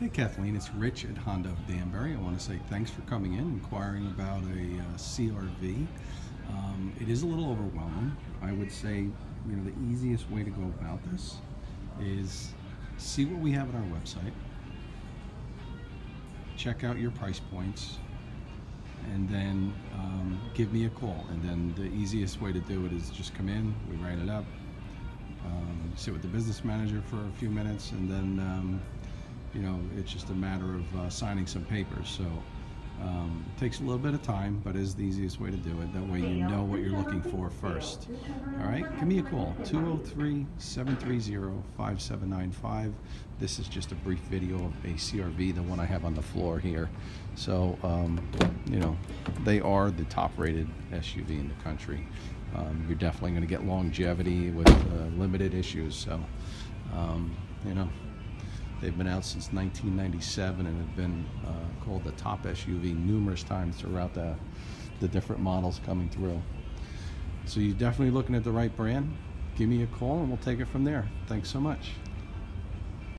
Hey Kathleen, it's Rich at Honda of Danbury. I want to say thanks for coming in, inquiring about a uh, CRV. Um, it is a little overwhelming. I would say, you know, the easiest way to go about this is see what we have at our website, check out your price points, and then um, give me a call. And then the easiest way to do it is just come in, we write it up, um, sit with the business manager for a few minutes, and then um, you know it's just a matter of uh, signing some papers. So um, it takes a little bit of time, but is the easiest way to do it. That way you know what you're looking for first. All right, give me a call 203-730-5795. This is just a brief video of a CRV, the one I have on the floor here. So um, you know they are the top-rated SUV in the country. Um, you're definitely going to get longevity with uh, limited issues. So, um, you know, they've been out since 1997 and have been uh, called the top SUV numerous times throughout the, the different models coming through. So you're definitely looking at the right brand. Give me a call and we'll take it from there. Thanks so much.